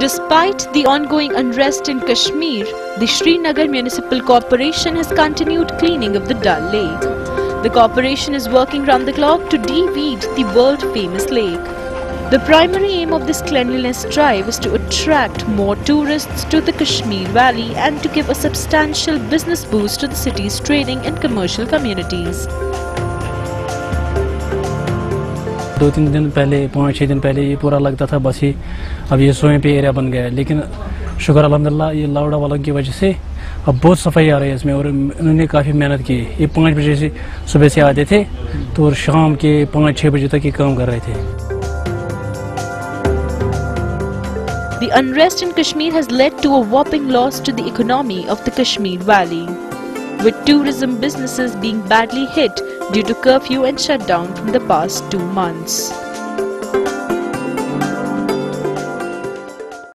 Despite the ongoing unrest in Kashmir, the Srinagar Municipal Corporation has continued cleaning of the Dal Lake. The corporation is working round the clock to de-weed the world-famous lake. The primary aim of this cleanliness drive is to attract more tourists to the Kashmir Valley and to give a substantial business boost to the city's trading and commercial communities. दो तीन दिन पहले पाँच छः दिन पहले ये पूरा लगता था बस ही अब ये स्वयं पे एरिया बन गया है। लेकिन शुक्र अलहमदिल्ला ये लाउडा वालों की वजह से अब बहुत सफ़ाई आ रही है इसमें और उन्होंने काफ़ी मेहनत की। ये पाँच बजे से सुबह से आते थे तो और शाम के पाँच छः बजे तक ये काम कर रहे थे। The unrest in Kashmir has led to a whopping loss to the economy of the Kashmir Valley, with tourism businesses being badly hit due to curfew and shutdown from the past two months.